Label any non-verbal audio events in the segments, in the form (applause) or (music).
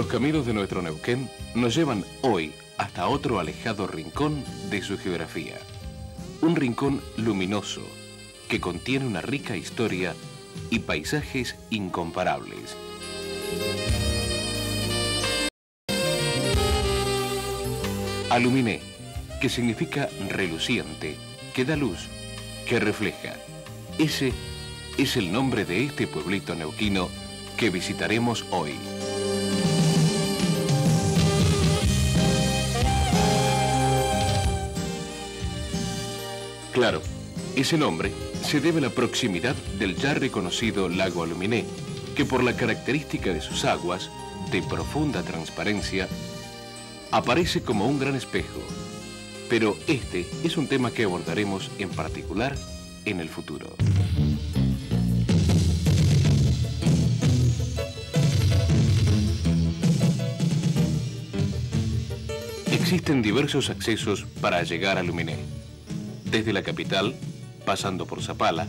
Los caminos de nuestro Neuquén nos llevan hoy hasta otro alejado rincón de su geografía. Un rincón luminoso que contiene una rica historia y paisajes incomparables. Aluminé, que significa reluciente, que da luz, que refleja. Ese es el nombre de este pueblito neuquino que visitaremos hoy. Claro, ese nombre se debe a la proximidad del ya reconocido lago Aluminé, que por la característica de sus aguas, de profunda transparencia, aparece como un gran espejo. Pero este es un tema que abordaremos en particular en el futuro. Existen diversos accesos para llegar a Luminé. Desde la capital, pasando por Zapala,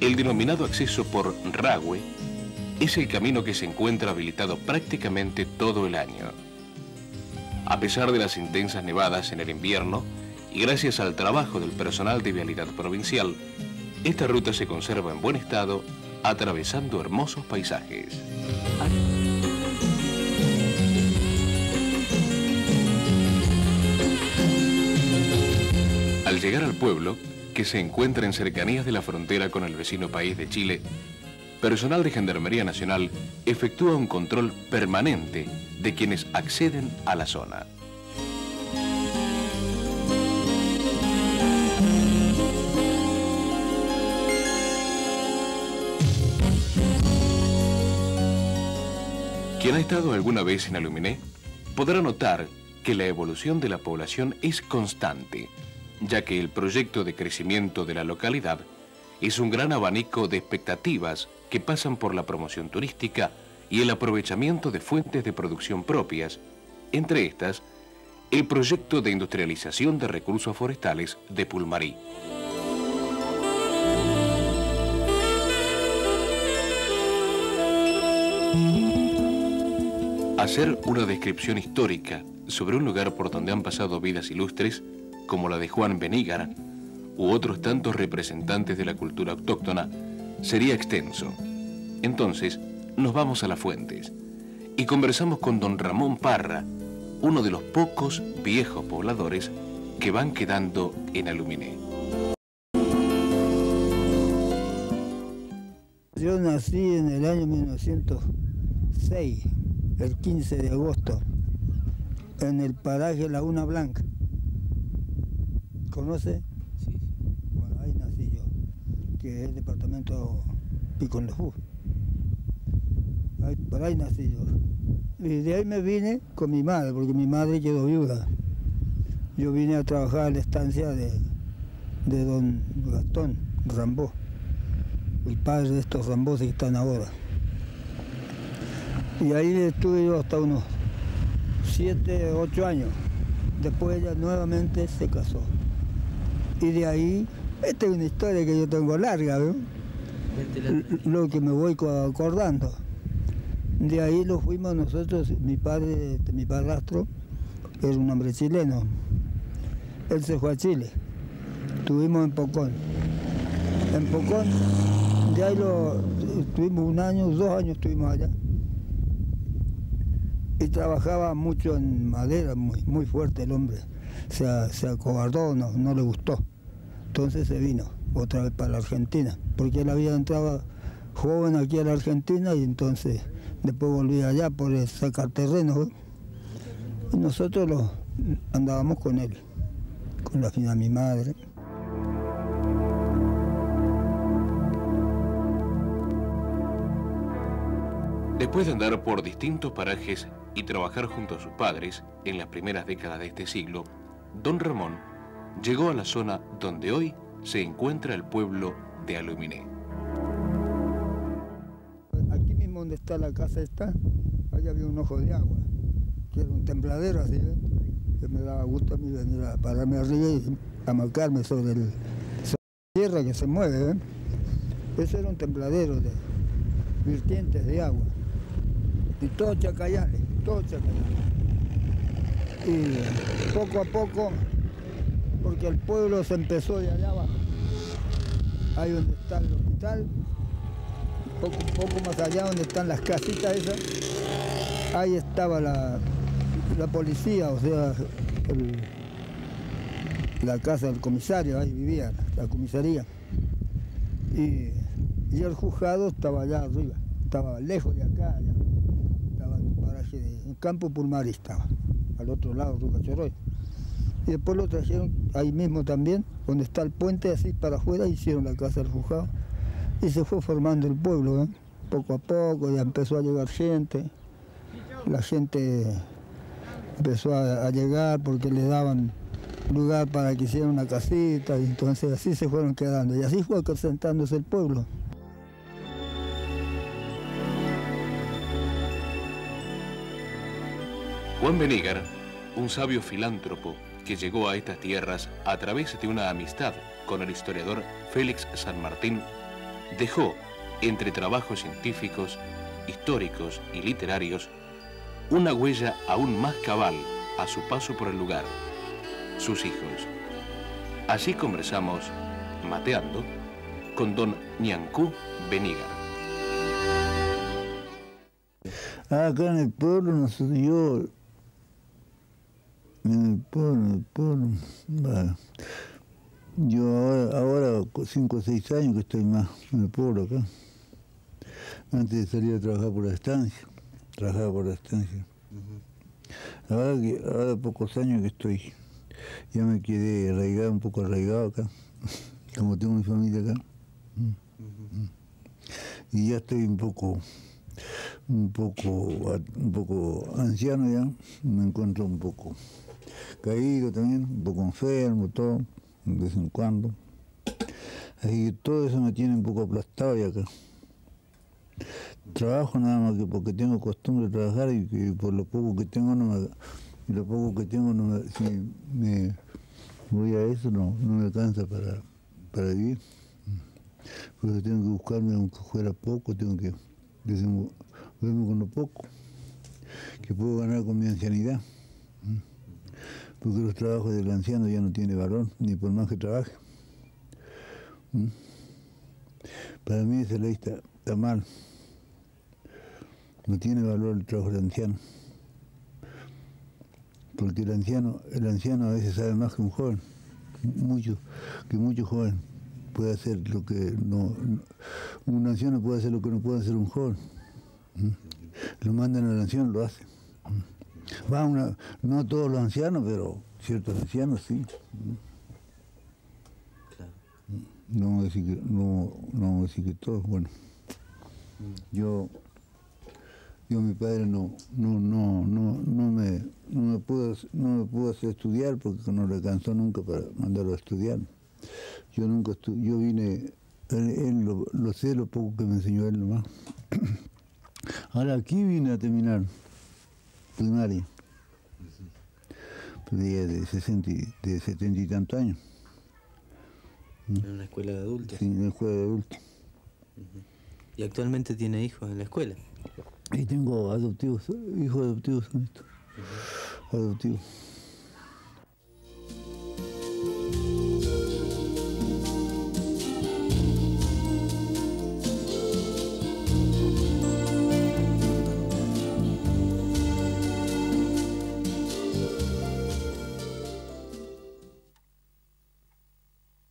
el denominado acceso por Ragüe es el camino que se encuentra habilitado prácticamente todo el año. A pesar de las intensas nevadas en el invierno y gracias al trabajo del personal de vialidad provincial, esta ruta se conserva en buen estado atravesando hermosos paisajes. Al llegar al pueblo, que se encuentra en cercanías de la frontera con el vecino país de Chile, personal de Gendarmería Nacional efectúa un control permanente de quienes acceden a la zona. Quien ha estado alguna vez en Aluminé podrá notar que la evolución de la población es constante, ya que el proyecto de crecimiento de la localidad es un gran abanico de expectativas que pasan por la promoción turística y el aprovechamiento de fuentes de producción propias, entre estas, el proyecto de industrialización de recursos forestales de Pulmarí. Hacer una descripción histórica sobre un lugar por donde han pasado vidas ilustres, como la de Juan Benígara, u otros tantos representantes de la cultura autóctona, sería extenso. Entonces, nos vamos a las fuentes y conversamos con don Ramón Parra, uno de los pocos viejos pobladores que van quedando en Aluminé. Yo nací en el año 1906, el 15 de agosto, en el paraje Laguna Blanca. ¿Conoce? Sí, Bueno, ahí nací yo, que es el departamento Picón Lefú. Ahí, por ahí nací yo. Y de ahí me vine con mi madre, porque mi madre quedó viuda. Yo vine a trabajar a la estancia de, de don Gastón Rambó, el padre de estos Rambós que están ahora. Y ahí estuve yo hasta unos 7, 8 años. Después ella nuevamente se casó. Y de ahí, esta es una historia que yo tengo larga, lo que me voy co- acordando. De ahí lo fuimos nosotros, mi padre, mi padrastro, era un hombre chileno. Él se fue a Chile. Estuvimos en Pocón. En Pocón, de ahí lo, estuvimos un año, dos años estuvimos allá. Y trabajaba mucho en madera, muy, muy fuerte el hombre. Se, se acobardó, no, no le gustó. Entonces se vino otra vez para la Argentina, porque él había entrado joven aquí a la Argentina y entonces después volví allá por sacar terreno. Y nosotros lo, andábamos con él, con la fina mi madre. Después de andar por distintos parajes y trabajar junto a sus padres en las primeras décadas de este siglo, don Ramón llegó a la zona donde hoy se encuentra el pueblo de Aluminé. Aquí mismo donde está la casa esta, allá había un ojo de agua, que era un tembladero así, ¿eh? que me daba gusto a mí venir a pararme arriba y sobre, el, sobre la tierra que se mueve. ¿eh? Ese era un tembladero de vertientes de agua, y todos chacayales. Y poco a poco, porque el pueblo se empezó de allá abajo, ahí donde está el hospital, poco, poco más allá donde están las casitas esas, ahí estaba la, la policía, o sea, la casa del comisario, ahí vivía la comisaría. Y, el juzgado estaba allá arriba, estaba lejos de acá, estaba en paraje de Campo Pulmar estaba, al otro lado, Ruca Choroy. Y después lo trajeron ahí mismo también, donde está el puente, así para afuera, hicieron la casa del juzgado. Y se fue formando el pueblo, ¿eh? poco a poco, ya empezó a llegar gente. La gente empezó a, llegar porque le daban lugar para que hicieran una casita y entonces así se fueron quedando y así fue acrecentándose el pueblo. Juan Benígar, un sabio filántropo que llegó a estas tierras a través de una amistad con el historiador Félix San Martín, dejó, entre trabajos científicos, históricos y literarios, una huella aún más cabal a su paso por el lugar, sus hijos. Así conversamos, mateando, con don Ñancú Benígar. Acá en el pueblo, yo, en el pueblo, en el pueblo, yo ahora, ahora, cinco o seis años que estoy más en el pueblo acá, antes de salir a trabajar por la estancia trabajaba por la estancia. Ahora que ahora pocos años que estoy, ya me quedé arraigado, un poco arraigado acá, (laughs) como tengo mi familia acá. Y ya estoy un poco, un poco, un poco anciano ya, me encuentro un poco caído también, un poco enfermo, todo, de vez en cuando. Así que todo eso me tiene un poco aplastado ya acá trabajo nada más que porque tengo costumbre de trabajar y que por lo poco que tengo no me, y lo poco que tengo no me, si me voy a eso no, no me alcanza para, para vivir. Porque tengo que buscarme, aunque fuera poco, tengo que desenvolverme con lo poco que puedo ganar con mi ancianidad. Porque los trabajos del anciano ya no tiene valor, ni por más que trabaje. Para mí esa ley está, está mal. No tiene valor el trabajo del anciano. Porque el anciano, el anciano a veces sabe más que un joven, mucho, que mucho joven puede hacer lo que no, un anciano puede hacer lo que no puede hacer un joven. Lo mandan al anciano, lo hace. Va una, no todos los ancianos, pero ciertos ancianos sí. No vamos a decir que, no, no vamos a decir que todos, bueno. Yo yo mi padre no, no, no, no, no me, no me pudo, no me pudo hacer estudiar porque no le alcanzó nunca para mandarlo a estudiar. Yo nunca yo vine, él, lo, sé lo poco que me enseñó él nomás. (clears throat) Ahora aquí vine a terminar primaria. de 60 de 70 y tantos años. ¿En una escuela de adultos? Sí, en una escuela de adultos. ¿Y actualmente tiene hijos en la escuela? Y tengo adoptivos, hijos adoptivos. Adoptivos.